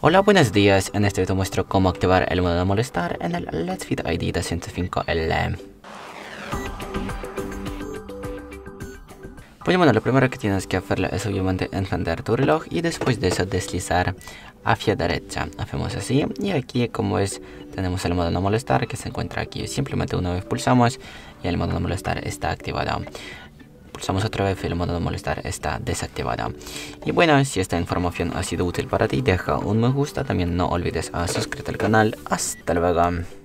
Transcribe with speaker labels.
Speaker 1: Hola, buenos días. En este video muestro cómo activar el modo de molestar en el Let's Fit ID 205L. Pues bueno, lo primero que tienes que hacer es obviamente encender tu reloj y después de eso deslizar hacia derecha. Hacemos así y aquí como es tenemos el modo no molestar que se encuentra aquí. Simplemente una vez pulsamos y el modo no molestar está activado pulsamos otra vez el modo de molestar está desactivada. Y bueno, si esta información ha sido útil para ti, deja un me gusta, también no olvides a suscribirte al canal. Hasta luego.